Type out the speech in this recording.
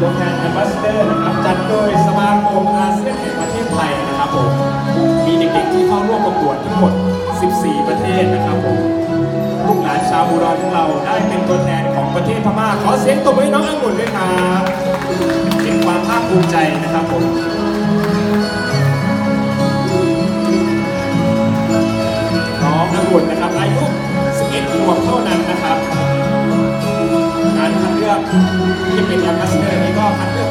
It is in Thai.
ตัวแทนแอมบาสเดอร์นะครับจัดโดยสมาคมอาเซียนแห่งประเทศไทยนะครับผมมีเด็กๆที่เข้าร่วมประกวดทั้งหมด 14 ประเทศนะครับผมลูกหลานชาวอุดรของเราได้เป็นตัวแทนของประเทศพม่าขอเสียงตบมือห้น้องอังุ่นด้วยครับเป็นความภาคภูมิใจนะครับผมน้องอังุ่นนะครับอายุ11ขวบเท่านั้นนะครับการคัดเลือกที่เป็นแอม